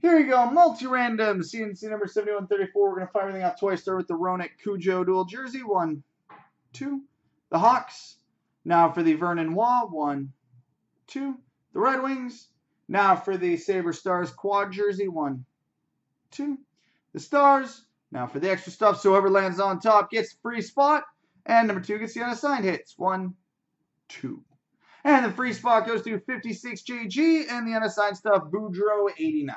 Here you go, multi-random, CNC number 7134. We're going to fire everything off twice. Start with the Roenick Cujo dual jersey. One, two. The Hawks. Now for the Vernon Waugh. One, two. The Red Wings. Now for the Saber Stars quad jersey. One, two. The Stars. Now for the extra stuff, so whoever lands on top gets the free spot. And number two gets the unassigned hits. One, two. And the free spot goes to 56JG and the unassigned stuff, Boudreau 89.